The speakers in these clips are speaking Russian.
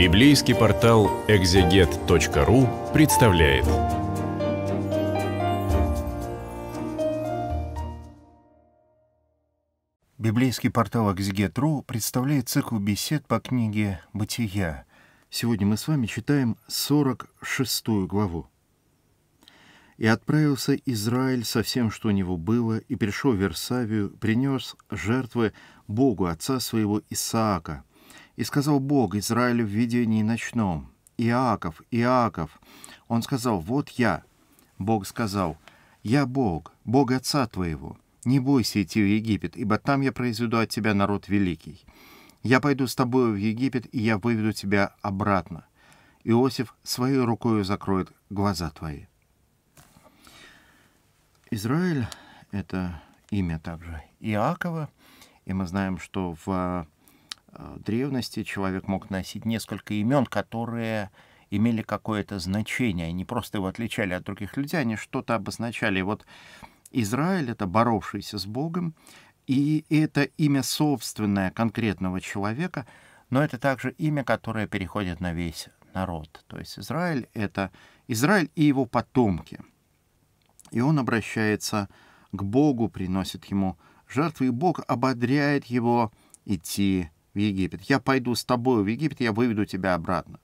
Библейский портал экзегет.ру представляет. Библейский портал экзегет.ру представляет цикл бесед по книге «Бытия». Сегодня мы с вами читаем 46 главу. «И отправился Израиль со всем, что у него было, и пришел в Версавию, принес жертвы Богу отца своего Исаака. И сказал Бог Израилю в видении ночном, «Иаков, Иаков». Он сказал, «Вот я». Бог сказал, «Я Бог, Бог отца твоего. Не бойся идти в Египет, ибо там я произведу от тебя народ великий. Я пойду с тобою в Египет, и я выведу тебя обратно. Иосиф своей рукою закроет глаза твои». Израиль — это имя также Иакова, и мы знаем, что в древности человек мог носить несколько имен, которые имели какое-то значение, они просто его отличали от других людей, они что-то обозначали. Вот Израиль — это боровшийся с Богом, и это имя собственное конкретного человека, но это также имя, которое переходит на весь народ. То есть Израиль — это Израиль и его потомки — и он обращается к Богу, приносит ему жертвы, и Бог ободряет его идти в Египет. «Я пойду с тобой в Египет, я выведу тебя обратно».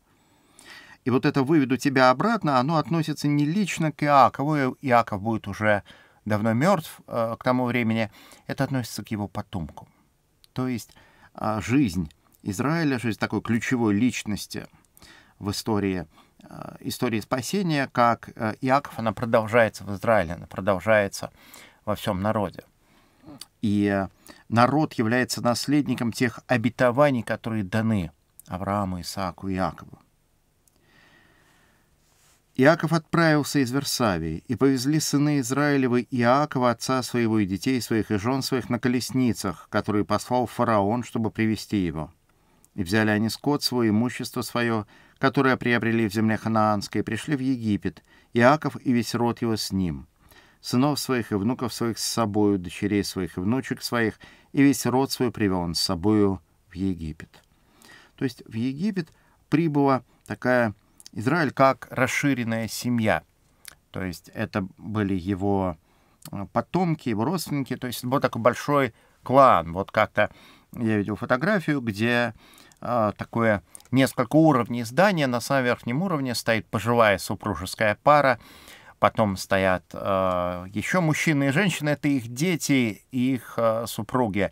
И вот это «выведу тебя обратно», оно относится не лично к Иакову, Иаков будет уже давно мертв э, к тому времени, это относится к его потомку. То есть э, жизнь Израиля, жизнь такой ключевой личности в истории Э, истории спасения, как э, Иаков, она продолжается в Израиле, она продолжается во всем народе. И народ является наследником тех обетований, которые даны Аврааму, Исааку и Иакову. Иаков отправился из Версавии, и повезли сыны Израилевы Иакова, отца своего, и детей своих, и жен своих на колесницах, которые послал фараон, чтобы привести его. И взяли они скот свой, имущество свое, которое приобрели в земле ханаанской, пришли в Египет, Иаков и весь род его с ним. Сынов своих и внуков своих с собою, дочерей своих и внучек своих, и весь род свой привел он с собою в Египет. То есть в Египет прибыла такая Израиль как расширенная семья. То есть это были его э, потомки, его родственники, то есть был такой большой клан. Вот как-то я видел фотографию, где э, такое несколько уровней здания. На самом верхнем уровне стоит пожилая супружеская пара, потом стоят э, еще мужчины и женщины, это их дети их э, супруги.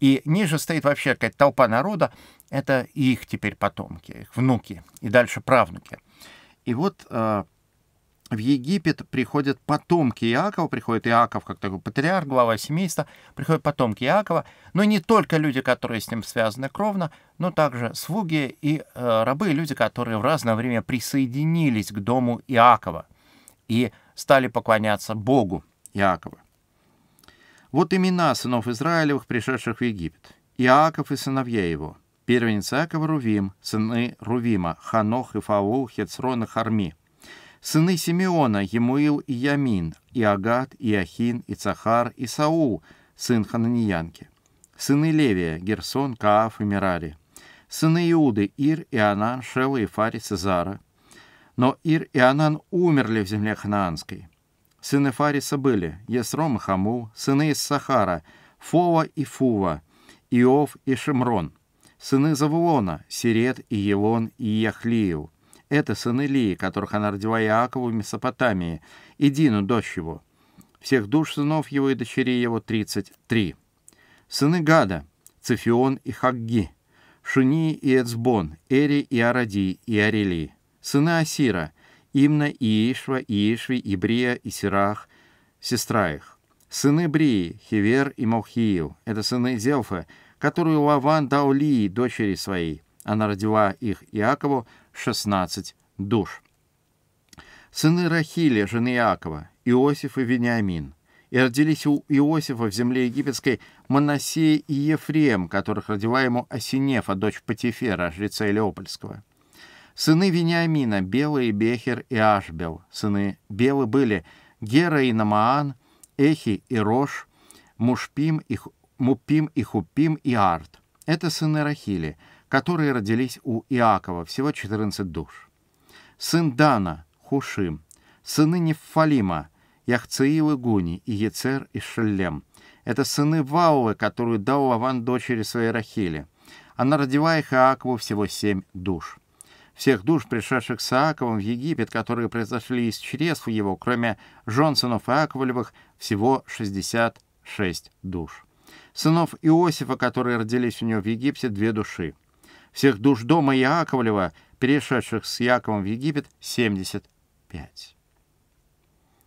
И ниже стоит вообще какая-то толпа народа, это их теперь потомки, их внуки и дальше правнуки. И вот э, в Египет приходят потомки Иакова, приходит Иаков как такой патриарх, глава семейства, приходят потомки Иакова, но не только люди, которые с ним связаны кровно, но также слуги и э, рабы, люди, которые в разное время присоединились к дому Иакова и стали поклоняться Богу Иакова. Вот имена сынов Израилевых, пришедших в Египет. Иаков и сыновья его. Первенец Иакова Рувим, сыны Рувима, Ханох и Фаул, Хецрон и Харми – Сыны Симеона, Емуил и Ямин, и Агат, и Ахин, и Цахар, и Саул, сын Хананиянки. Сыны Левия, Герсон, Кааф и Мирари. Сыны Иуды, Ир, и Анан, Шева и Фарис и Зара. Но Ир и Анан умерли в земле ханаанской. Сыны Фариса были Есром и Хамул, сыны из Сахара, Фова и Фува, Иов и Шимрон. Сыны Завулона, Сирет и Елон и Яхлиев. Это сыны Лии, которых она родила Иакову в Месопотамии, и Дину, дочь его. Всех душ сынов его и дочерей его тридцать три. Сыны Гада, Цефион и Хагги, Шуни и Эцбон, Эри и Аради и Арели. Сыны Асира, Имна и Ишва, и Ишви, и Брия, и Сирах, сестра их. Сыны Брии, Хивер и Мохиил, это сыны Зелфа, которую Лаван дал Лии, дочери своей. Она родила их Иакову, 16 душ. Сыны Рахили, жены Иакова, Иосиф и Вениамин. И родились у Иосифа в земле египетской Моносей и Ефрем, которых родила ему Осинефа, дочь Патифера, жреца Илеопольского. Сыны Вениамина, Белый, Бехер и Ашбел. Сыны Белы были Гера и Намаан, Эхи и Рош, Мушпим и, Мупим и Хупим и Арт. Это сыны Рахили — которые родились у Иакова, всего 14 душ. Сын Дана, Хушим, сыны Нефалима, Яхцеил и Гуни, и Ецер и Шеллем. Это сыны Ваувы, которую дал Лаван дочери своей Рахили. Она родила их Иакову всего семь душ. Всех душ, пришедших с Иаковом в Египет, которые произошли из чресв его, кроме жен сынов Иаковлевых, всего 66 душ. Сынов Иосифа, которые родились у него в Египте, две души. Всех душ дома Иаковлева, перешедших с Яковом в Египет, 75.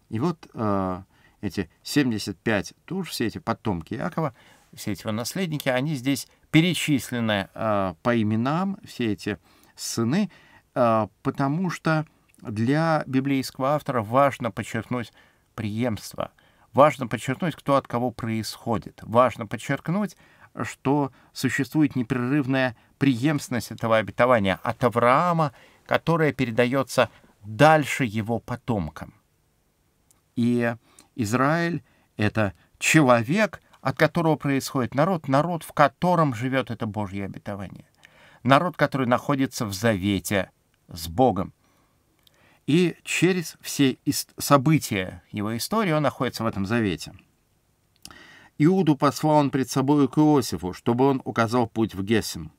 И вот э, эти 75 душ, все эти потомки Якова, все эти его наследники, они здесь перечислены э, по именам, все эти сыны, э, потому что для библейского автора важно подчеркнуть преемство, важно подчеркнуть, кто от кого происходит, важно подчеркнуть, что существует непрерывная преемственность этого обетования от Авраама, которая передается дальше его потомкам. И Израиль — это человек, от которого происходит народ, народ, в котором живет это Божье обетование. Народ, который находится в завете с Богом. И через все события его истории он находится в этом завете. Иуду послал он пред собою к Иосифу, чтобы он указал путь в Гесим.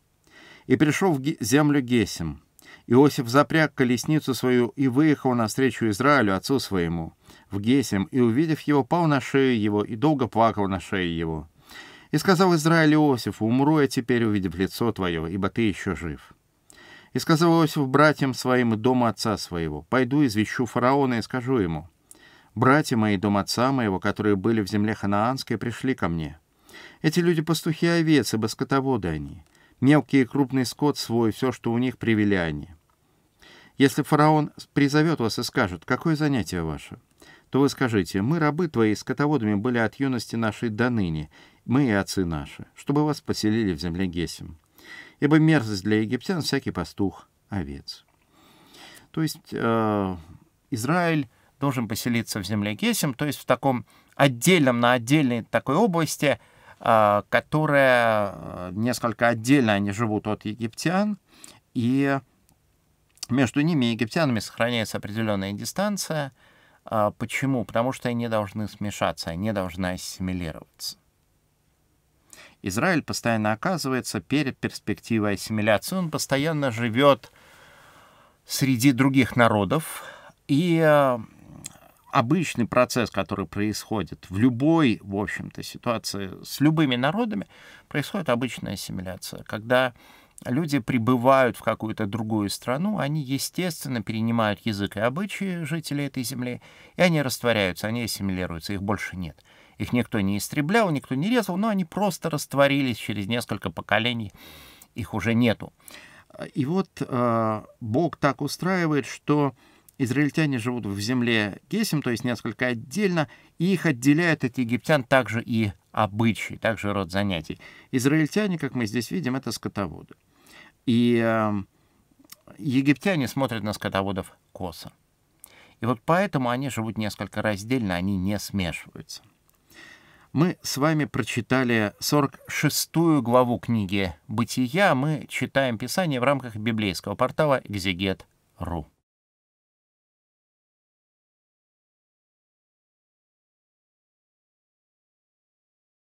И пришел в землю Гесим. Иосиф запряг колесницу свою и выехал навстречу Израилю, отцу своему в Гесем, и, увидев его, пал на шею его и долго плакал на шее его. И сказал Израиль Иосифу, «Умру я теперь, увидев лицо твое, ибо ты еще жив». И сказал Иосиф братьям своим и дому отца своего, «Пойду извещу фараона и скажу ему, братья мои, дом отца моего, которые были в земле ханаанской, пришли ко мне. Эти люди пастухи овец, ибо скотоводы они, мелкий и крупный скот свой, все, что у них, привели они. Если фараон призовет вас и скажет, какое занятие ваше, то вы скажите, мы, рабы твои, скотоводами были от юности нашей до ныне, мы и отцы наши, чтобы вас поселили в земле Гесим. Ибо мерзость для египтян всякий пастух овец. То есть э, Израиль должен поселиться в земле Гесим, то есть в таком отдельном, на отдельной такой области, э, которая э, несколько отдельно они живут от египтян, и между ними и египтянами сохраняется определенная дистанция – а, почему? Потому что они должны смешаться, они должны ассимилироваться. Израиль постоянно оказывается перед перспективой ассимиляции. Он постоянно живет среди других народов. И а, обычный процесс, который происходит в любой, в общем-то, ситуации с любыми народами, происходит обычная ассимиляция, когда люди прибывают в какую-то другую страну, они, естественно, перенимают язык и обычаи жителей этой земли, и они растворяются, они ассимилируются, их больше нет. Их никто не истреблял, никто не резал, но они просто растворились через несколько поколений, их уже нету. И вот э, Бог так устраивает, что израильтяне живут в земле Гесим, то есть несколько отдельно, и их отделяют от египтян также и обычаи, также род занятий. Израильтяне, как мы здесь видим, это скотоводы. И э, египтяне смотрят на скотоводов косо. И вот поэтому они живут несколько раздельно, они не смешиваются. Мы с вами прочитали 46-ю главу книги «Бытия». Мы читаем Писание в рамках библейского портала «Экзегет.ру».